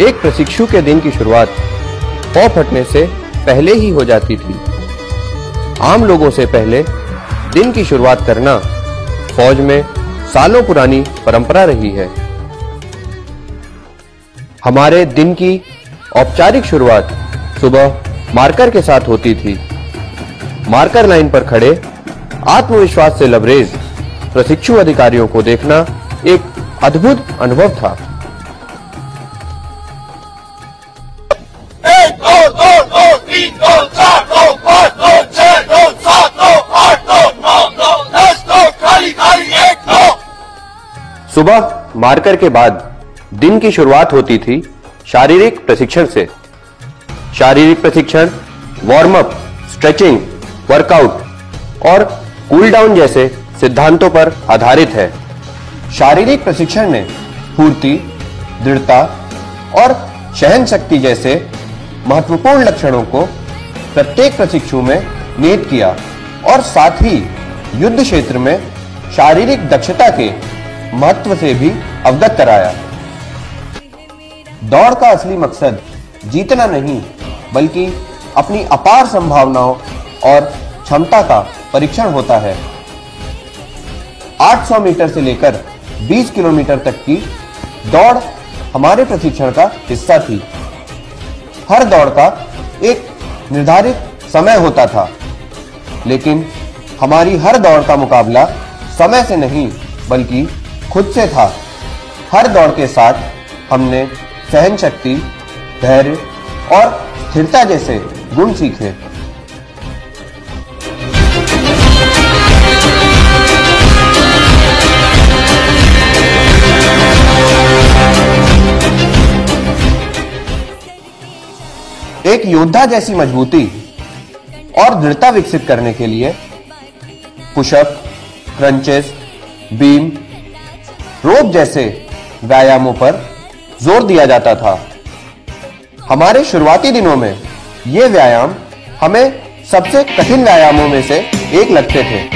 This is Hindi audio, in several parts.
एक प्रशिक्षु के दिन की शुरुआत पौ फटने से पहले ही हो जाती थी। आम लोगों से पहले दिन की शुरुआत करना फौज में सालों पुरानी परंपरा रही है। हमारे दिन की औपचारिक शुरुआत सुबह मार्कर के साथ होती थी। मार्कर लाइन पर खड़े आत्मविश्वास से लबरेज प्रशिक्षु अधिकारियों को देखना एक अद्भुत अनुभव था। सुबह मार्कर के बाद दिन की शुरुआत होती थी शारीरिक प्रशिक्षण से। शारीरिक प्रशिक्षण वार्म अप स्ट्रेचिंग वर्कआउट और कूल डाउन जैसे सिद्धांतों पर आधारित है। शारीरिक प्रशिक्षण ने फूर्ति, दृढ़ता और सहन शक्ति जैसे महत्वपूर्ण लक्षणों को प्रत्येक प्रशिक्षु में निहित किया और साथ ही युद्ध क्षेत्र में शारीरिक दक्षता के महत्व से भी अवगत कराया। दौड़ का असली मकसद जीतना नहीं, बल्कि अपनी अपार संभावनाओं और क्षमता का परीक्षण होता है। 800 मीटर से लेकर 20 किलोमीटर तक की दौड़ हमारे प्रशिक्षण का हिस्सा थी। हर दौड़ का एक निर्धारित समय होता था, लेकिन हमारी हर दौड़ का मुकाबला समय से नहीं, बल्कि खुद से था। हर दौड़ के साथ हमने सहन शक्ति धैर्य और स्थिरता जैसे गुण सीखे। एक योद्धा जैसी मजबूती और दृढ़ता विकसित करने के लिए पुशअप, क्रंचेस, बीम रोप जैसे व्यायामों पर ज़ोर दिया जाता था। हमारे शुरुआती दिनों में ये व्यायाम हमें सबसे कठिन व्यायामों में से एक लगते थे।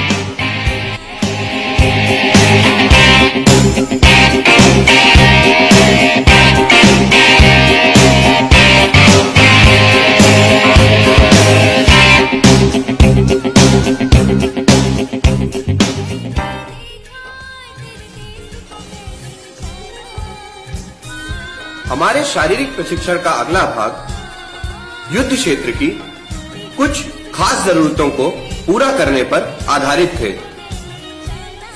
शारीरिक प्रशिक्षण का अगला भाग, युद्ध क्षेत्र की कुछ खास जरूरतों को पूरा करने पर आधारित थे।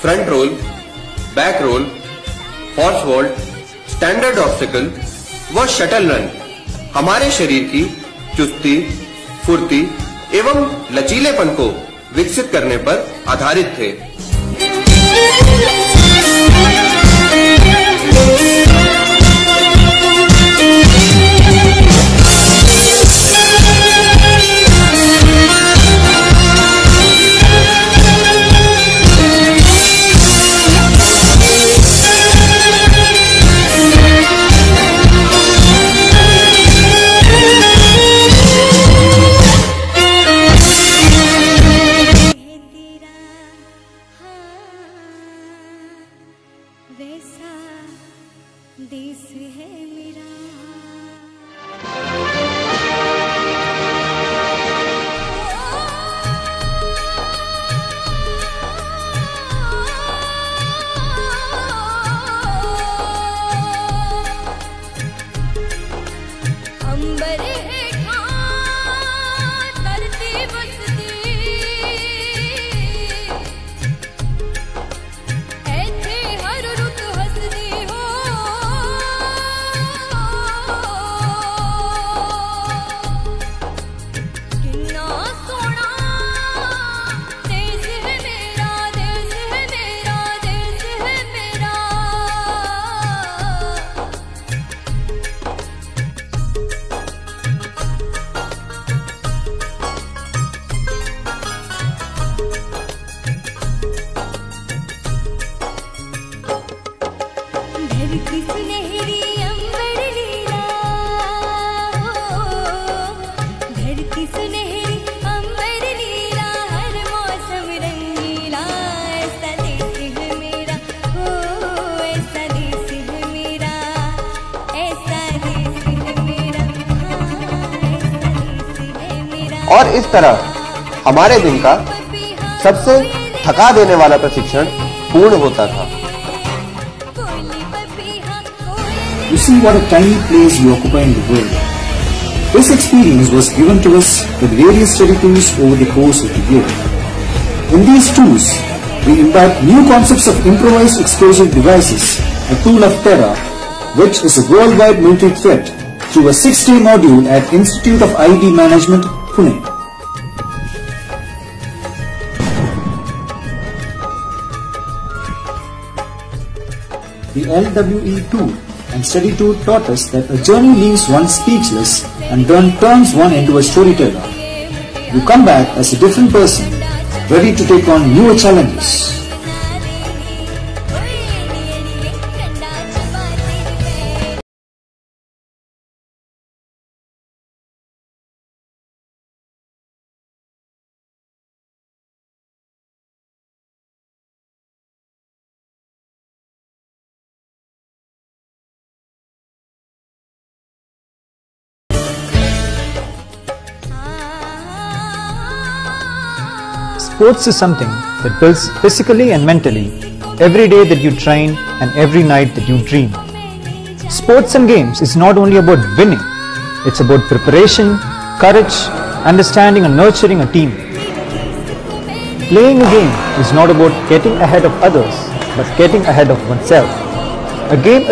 Front roll, back roll horse vault standard obstacle व शटल रन हमारे शरीर की चुस्ती, फुर्ती एवं लचीलेपन को विकसित करने पर आधारित थे। वैसा देश है मेरा। अंबर और इस तरह हमारे दिन का सबसे थका देने वाला प्रशिक्षण पूर्ण होता था You see what a tiny place we occupy in the world. This experience was given to us with various study tools over the course of the year. In these tools, we imbibe new concepts of improvised explosive devices, a tool of terror, which is a worldwide military threat, through a six-day module at Institute of ID Management, The LWE tool and study tool taught us that a journey leaves one speechless and then turns one into a storyteller. You come back as a different person, ready to take on newer challenges. Sports is something that builds physically and mentally every day that you train and every night that you dream. Sports and games is not only about winning, it's about preparation, courage, understanding and nurturing a team. Playing a game is not about getting ahead of others, but getting ahead of oneself. A game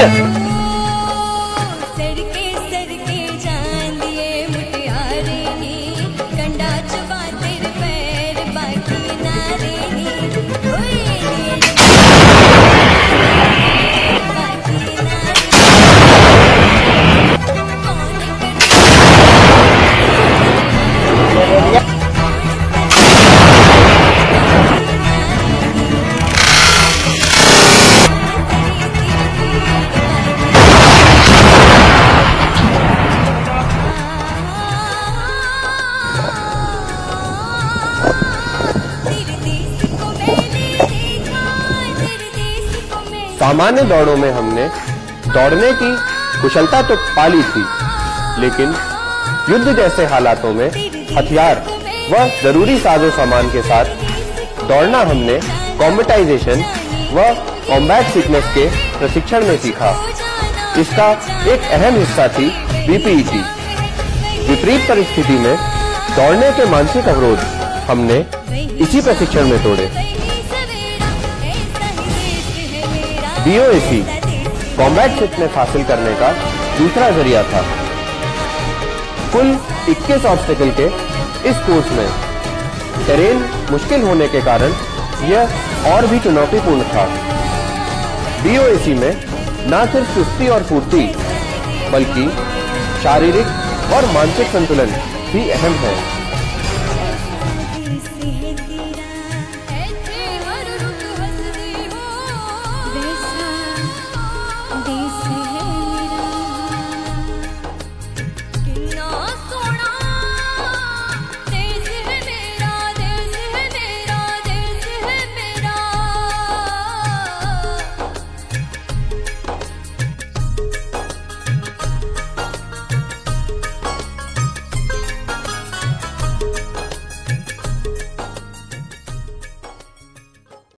Hadi! सामान्य दौड़ों में हमने दौड़ने की कुशलता तो पा ली थी, लेकिन युद्ध जैसे हालातों में हथियार व ज़रूरी साजो सामान के साथ दौड़ना हमने कॉम्बटाइजेशन व कॉम्बैट फिटनेस के प्रशिक्षण में सीखा। इसका एक अहम हिस्सा थी बीपीईटी विपरीत परिस्थिति में दौड़ने के मानसिक अवरोध हमने इसी प्रशिक्षण में तोड़े। बीओएसी कॉम्बैट फिटनेस हासिल करने का दूसरा ज़रिया था। कुल 21 ऑब्स्टिकल के इस कोर्स में टेरेन मुश्किल होने के कारण यह और भी चुनौतीपूर्ण था। बीओएसी में न सिर्फ़ सुस्ती और फुर्ती, बल्कि शारीरिक और मानसिक संतुलन भी अहम है।